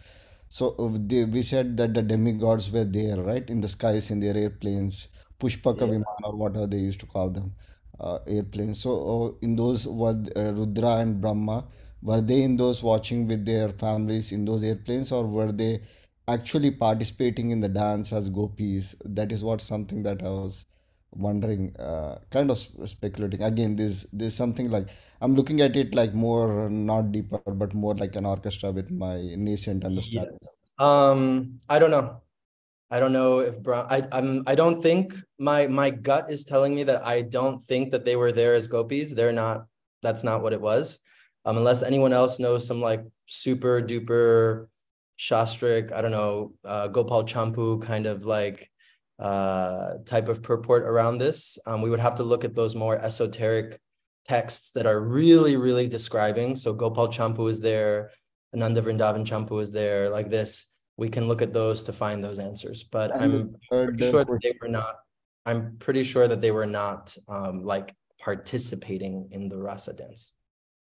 so uh, they, we said that the demigods were there, right, in the skies in their airplanes, Pushpaka Yeah. Viman or whatever they used to call them, uh, airplanes. So uh, in those were uh, Rudra and Brahma. Were they in those watching with their families in those airplanes, or were they actually participating in the dance as gopis? That is what something that I was wondering, uh, kind of speculating. Again, there's there's something like I'm looking at it like more not deeper, but more like an orchestra with my nascent understanding. Yes. Um, I don't know. I don't know if Brown. I I'm. I don't think my my gut is telling me that I don't think that they were there as gopis. They're not. That's not what it was. Um, unless anyone else knows some like super duper shastric. I don't know. Uh, Gopal Champu kind of like uh type of purport around this. Um, we would have to look at those more esoteric texts that are really really describing. So Gopal Champu is there. Ananda Vrindavan Champu is there. Like this we can look at those to find those answers. But I'm pretty sure that they were not. I'm pretty sure that they were not um, like participating in the rasa dance.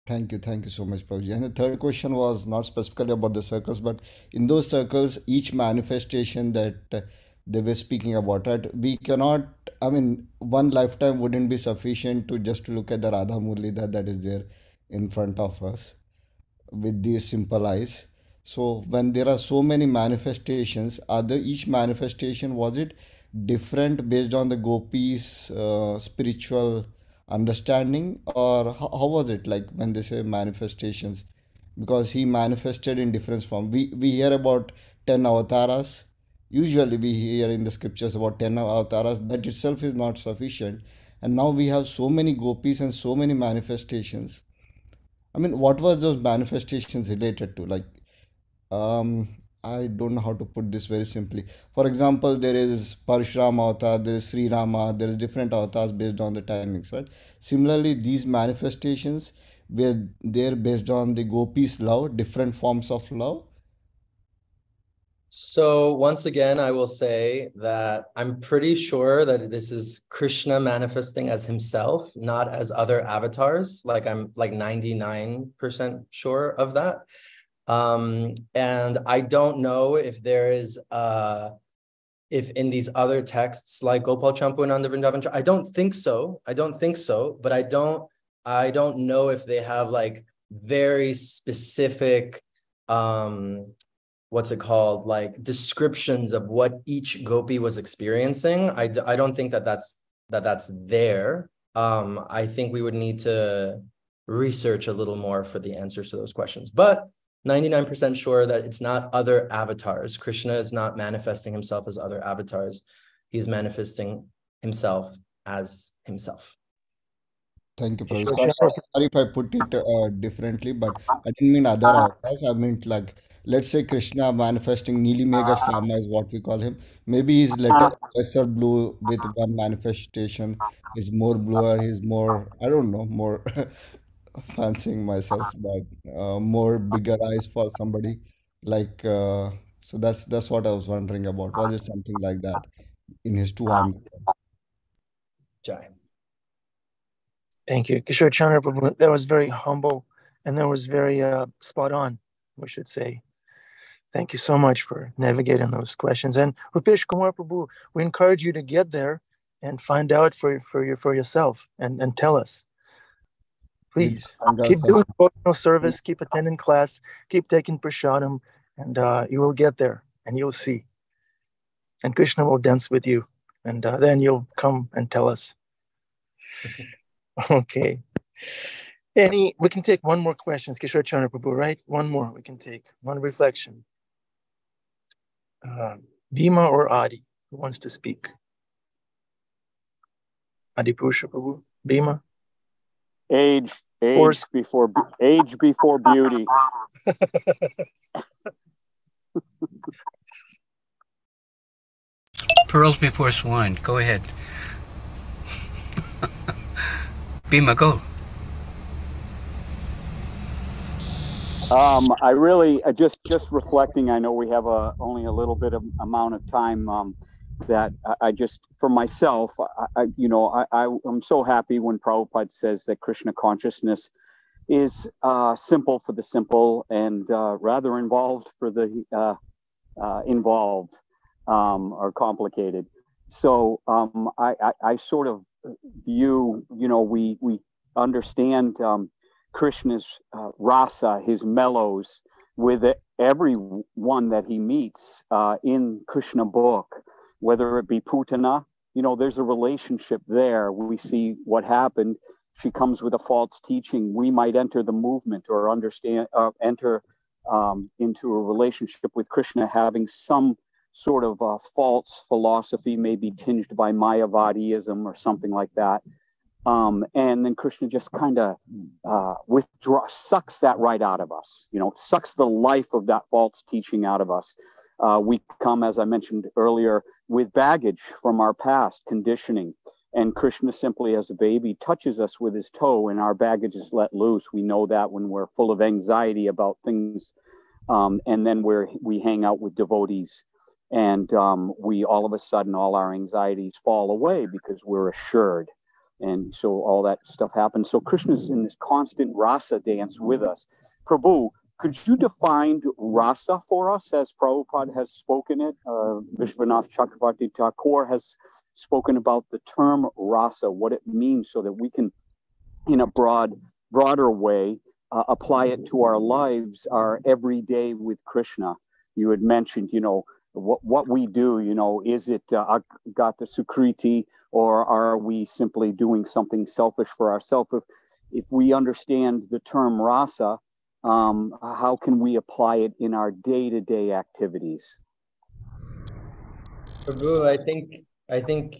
thank you, thank you so much, Prabhuji. And the third question was not specifically about the circles, but in those circles, each manifestation that uh, they were speaking about, right? We cannot, I mean, one lifetime wouldn't be sufficient to just look at the Radha Murli that that is there in front of us with these simple eyes. So when there are so many manifestations, are there each manifestation was it different based on the gopis uh, spiritual understanding or how, how was it like when they say manifestations because he manifested in different form we we hear about 10 avatars usually we hear in the scriptures about 10 avatars that itself is not sufficient and now we have so many gopis and so many manifestations i mean what were those manifestations related to like um I don't know how to put this very simply. For example, there is Parshuram avatar, there is Sri Rama, there is different avatars based on the timings, right? Similarly, these manifestations were they're based on the gopis' love, different forms of love. So once again, I will say that I'm pretty sure that this is Krishna manifesting as himself, not as other avatars. Like I'm like 99% sure of that. Um, and I don't know if there is uh if in these other texts like Gopal Champu and Nanda Vrindavan, I don't think so. I don't think so, but I don't I don't know if they have like very specific um what's it called like descriptions of what each gopi was experiencing i, I don't think that that's that that's there um i think we would need to research a little more for the answers to those questions but 99% sure that it's not other avatars. Krishna is not manifesting himself as other avatars. He's manifesting himself as himself. Thank you, Prabhu. Sorry, sorry if I put it uh, differently, but I didn't mean other avatars. I meant like, let's say Krishna manifesting Nili Megha Shyama is what we call him. Maybe he's lesser, lesser blue with one manifestation. He's more bluer. He's more, I don't know, more fancying myself, but uh, more bigger eyes for somebody like. Uh, so that's that's what I was wondering about. Was it something like that in his two arms? Jai. Thank you, Kishore Chandra Prabhu. That was very humble, and that was very uh, spot on. We should say. Thank you so much for navigating those questions. And Rupesh Kumar Prabhu, we encourage you to get there and find out for for your for yourself and and tell us. Please keep doing devotional service, keep attending class, keep taking prasadam, and uh, you will get there and you'll see. And Krishna will dance with you, and uh, then you'll come and tell us. okay. Any, we can take one more question. Kishore Chandra Prabhu, right? One more we can take, one reflection. Uh, Bhima or Adi, who wants to speak? Adi Purusha Prabhu, Bhima? Age, age before age before beauty. Pearls before swine. Go ahead. Bhima, go. Um, I really just just reflecting. I know we have a only a little bit of amount of time. Um, that I, I just for myself, I, I you know I, I am so happy when Prabhupada says that Krishna consciousness is uh, simple for the simple and uh, rather involved for the uh, uh involved um, or complicated. So um, I, I, I, sort of view, you know, we we understand um, Krishna's uh, rasa, his mellows, with every one that he meets uh, in Krishna book whether it be Putana, you know, there's a relationship there. We see what happened. She comes with a false teaching. We might enter the movement or understand, uh, enter um, into a relationship with Krishna having some sort of uh, false philosophy, maybe tinged by Mayavadiism or something like that. Um, and then Krishna just kind of uh, withdraw, sucks that right out of us, you know, sucks the life of that false teaching out of us. Uh, we come, as I mentioned earlier, with baggage from our past, conditioning. And Krishna simply, as a baby, touches us with his toe, and our baggage is let loose. We know that when we're full of anxiety about things, um, and then we're we hang out with devotees, and um, we all of a sudden all our anxieties fall away because we're assured, and so all that stuff happens. So Krishna's in this constant rasa dance with us. Prabhu, could you define rasa for us as Prabhupada has spoken it? Uh, Vishwanath Chakravarti Thakur has spoken about the term rasa, what it means, so that we can, in a broad, broader way, uh, apply it to our lives, our everyday with Krishna. You had mentioned, you know, what what we do. You know, is it uh, gata sukriti, or are we simply doing something selfish for ourselves? If if we understand the term rasa, um, how can we apply it in our day to day activities? Prabhu, I think I think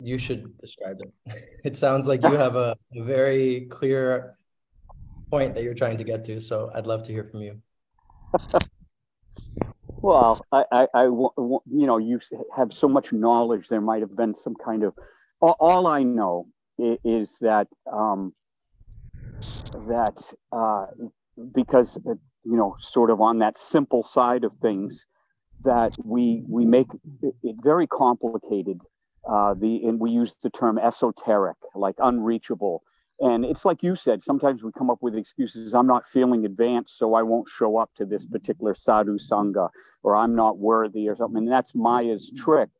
you should describe it. It sounds like you have a, a very clear point that you're trying to get to. So I'd love to hear from you. well, I, I, I, you know, you have so much knowledge. There might have been some kind of. All, all I know is, that um, that uh, because uh, you know, sort of on that simple side of things, that we we make it very complicated. Uh, the and we use the term esoteric, like unreachable. And it's like you said, sometimes we come up with excuses. I'm not feeling advanced, so I won't show up to this particular sadhu sangha, or I'm not worthy, or something. And that's Maya's trick.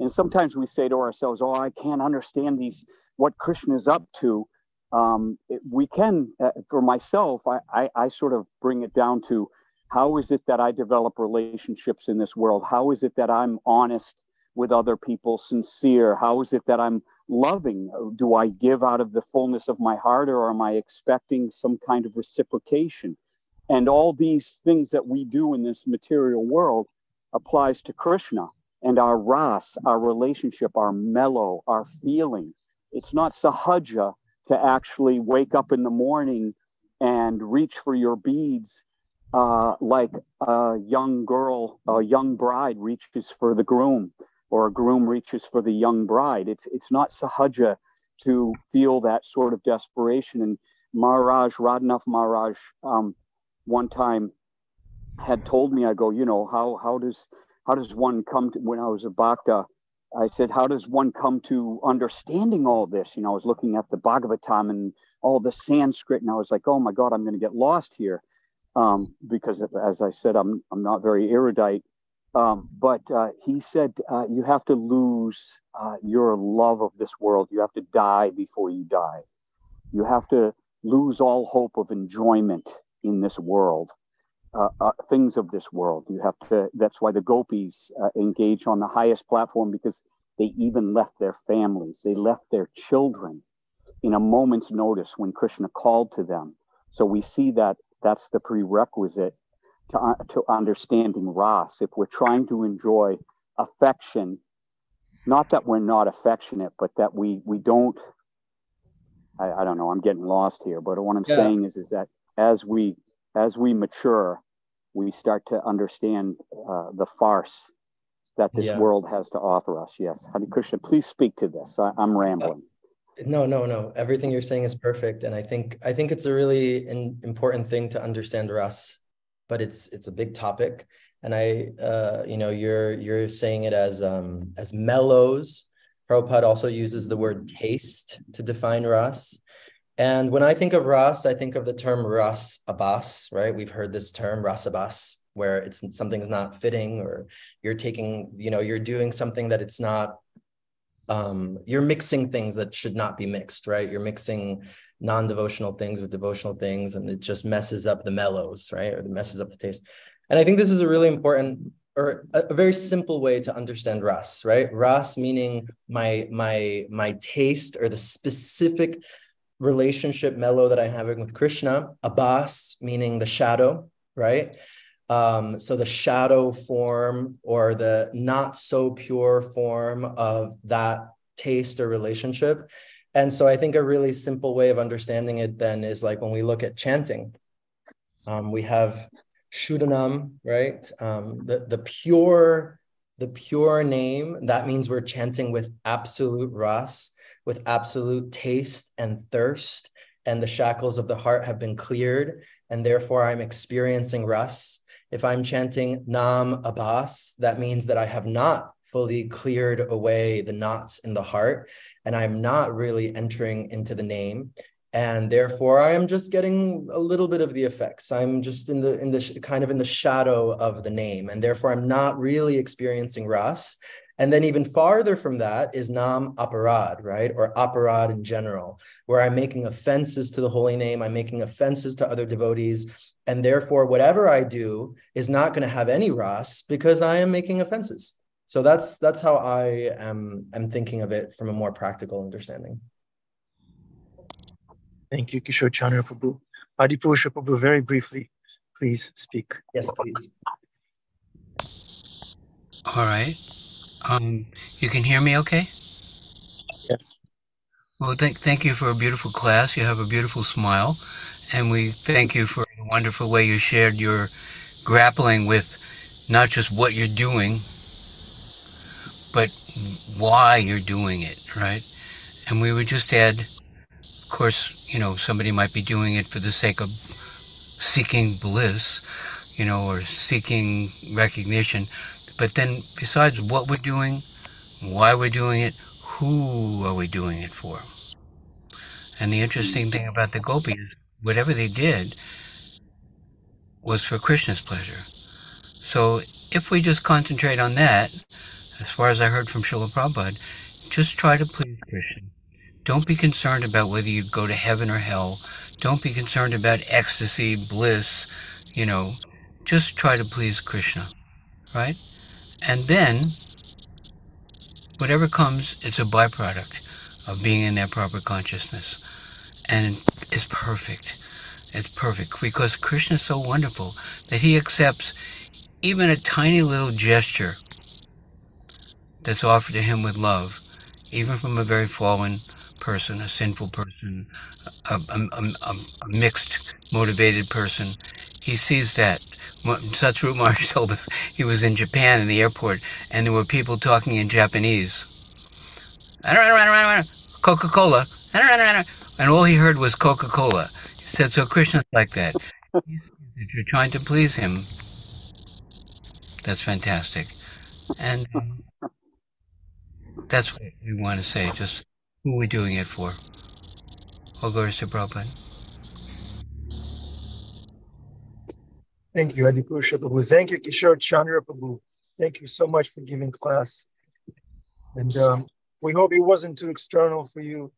And sometimes we say to ourselves, "Oh, I can't understand these what Krishna is up to." Um, it, we can, uh, for myself, I, I, I sort of bring it down to how is it that I develop relationships in this world? How is it that I'm honest with other people, sincere? How is it that I'm loving? Do I give out of the fullness of my heart or am I expecting some kind of reciprocation? And all these things that we do in this material world applies to Krishna and our ras, our relationship, our mellow, our feeling. It's not sahaja to actually wake up in the morning and reach for your beads uh, like a young girl, a young bride reaches for the groom or a groom reaches for the young bride. It's it's not sahaja to feel that sort of desperation. And Maharaj Radhanath Maharaj um, one time had told me, I go, you know, how how does how does one come to when I was a bhakta? I said, how does one come to understanding all this? You know, I was looking at the Bhagavatam and all the Sanskrit, and I was like, oh my God, I'm going to get lost here. Um, because as I said, I'm, I'm not very erudite. Um, but uh, he said, uh, you have to lose uh, your love of this world. You have to die before you die. You have to lose all hope of enjoyment in this world, uh, uh, things of this world. You have to, that's why the gopis uh, engage on the highest platform because they even left their families, they left their children in a moment's notice when Krishna called to them. So we see that that's the prerequisite to, uh, to understanding Ross. If we're trying to enjoy affection, not that we're not affectionate, but that we we don't. I, I don't know. I'm getting lost here, but what I'm yeah. saying is is that as we as we mature, we start to understand uh, the farce that this yeah. world has to offer us. Yes, Hare Krishna, please speak to this. I, am rambling. Uh, no, no, no. Everything you're saying is perfect, and I think I think it's a really in, important thing to understand Ras but it's it's a big topic. And I, uh, you know, you're you're saying it as um, as mellows. Prabhupada also uses the word taste to define ras. And when I think of ras, I think of the term ras abas, right? We've heard this term ras abas, where it's something's not fitting, or you're taking, you know, you're doing something that it's not um, you're mixing things that should not be mixed, right? You're mixing non-devotional things with devotional things, and it just messes up the mellows, right? Or it messes up the taste. And I think this is a really important or a, a very simple way to understand ras, right? Ras meaning my my my taste or the specific relationship mellow that I'm having with Krishna. Abbas meaning the shadow, right? Um, so the shadow form or the not so pure form of that taste or relationship. And so I think a really simple way of understanding it then is like when we look at chanting, um, we have Shuddhanam, right? Um, the, the pure, the pure name, that means we're chanting with absolute ras, with absolute taste and thirst, and the shackles of the heart have been cleared, and therefore I'm experiencing ras. If I'm chanting Nam Abbas, that means that I have not fully cleared away the knots in the heart and I'm not really entering into the name. and therefore I am just getting a little bit of the effects. I'm just in the in the kind of in the shadow of the name, and therefore I'm not really experiencing ras. And then even farther from that is nam aparad, right? Or aparad in general, where I'm making offenses to the holy name, I'm making offenses to other devotees, and therefore whatever I do is not going to have any ras because I am making offenses. So that's that's how I am am thinking of it from a more practical understanding. Thank you, Kishor Chandra Prabhu. Adipurusha Prabhu, very briefly, please speak. Yes, please. All right. Um, you can hear me okay? Yes. Well, thank, thank you for a beautiful class. You have a beautiful smile. And we thank you for the wonderful way you shared your grappling with not just what you're doing, but why you're doing it, right? And we would just add, of course, you know, somebody might be doing it for the sake of seeking bliss, you know, or seeking recognition. But then, besides what we're doing, why we're doing it, who are we doing it for? And the interesting thing about the gopis, whatever they did, was for Krishna's pleasure. So if we just concentrate on that, as far as I heard from Srila Prabhupada, just try to please Krishna. Don't be concerned about whether you go to heaven or hell. Don't be concerned about ecstasy, bliss, you know. Just try to please Krishna, right? And then, whatever comes, it's a byproduct of being in that proper consciousness. And it's perfect. It's perfect because Krishna is so wonderful that he accepts even a tiny little gesture that's offered to him with love, even from a very fallen person, a sinful person, a, a, a, a mixed motivated person. He sees that. Satsuru Maharaj told us he was in Japan in the airport and there were people talking in Japanese. Coca-Cola. And all he heard was Coca-Cola. He said, so Krishna's like that. You're trying to please him, that's fantastic. And um, that's what we want to say, just who are we doing it for? All glories to Prabhupada. Thank you, Adipurusha Prabhu. Thank you, Kishor Chandra Prabhu. Thank you so much for giving class. And um, we hope it wasn't too external for you.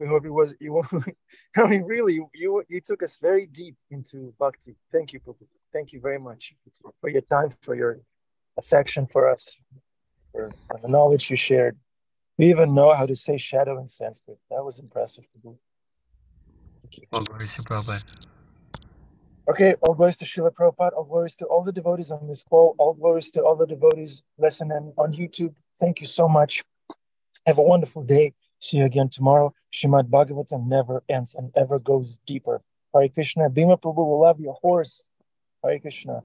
We hope it was. You, I mean, really, you you took us very deep into bhakti. Thank you, Prabhu. Thank you very much for your time, for your affection for us, for the knowledge you shared. We even know how to say shadow in Sanskrit. That was impressive, Prabhu. Thank you. All glories to Prabhupada. Okay, all glories to Srila Prabhupada, all glories to all the devotees on this call, all glories to all the devotees listening on YouTube. Thank you so much. Have a wonderful day. See you again tomorrow. Shrimad Bhagavatam never ends and ever goes deeper. Hare Krishna. Bhima Prabhu will love your horse. Hare Krishna.